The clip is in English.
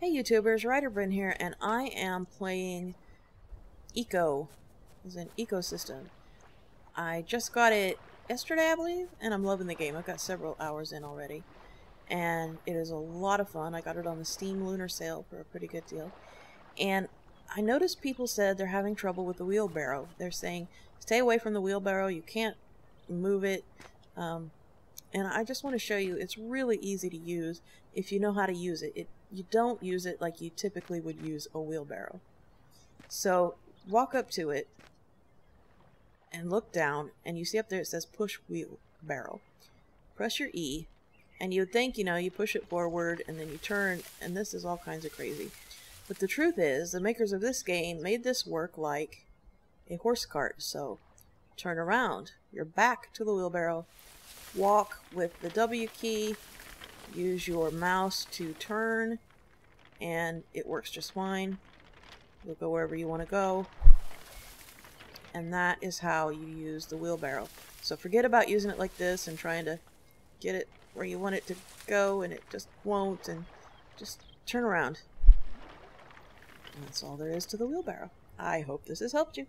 Hey YouTubers, WriterBren here, and I am playing Eco, as an ecosystem. I just got it yesterday, I believe, and I'm loving the game. I've got several hours in already, and it is a lot of fun. I got it on the Steam Lunar Sale for a pretty good deal, and I noticed people said they're having trouble with the wheelbarrow. They're saying, stay away from the wheelbarrow, you can't move it, um, and I just want to show you it's really easy to use if you know how to use it. it. You don't use it like you typically would use a wheelbarrow. So walk up to it and look down and you see up there it says push wheelbarrow. Press your E and you would think, you know, you push it forward and then you turn and this is all kinds of crazy. But the truth is, the makers of this game made this work like a horse cart. So turn around, your back to the wheelbarrow, walk with the W key, use your mouse to turn, and it works just fine. You'll go wherever you want to go. And that is how you use the wheelbarrow. So forget about using it like this and trying to get it where you want it to go and it just won't and just turn around. And that's all there is to the wheelbarrow. I hope this has helped you.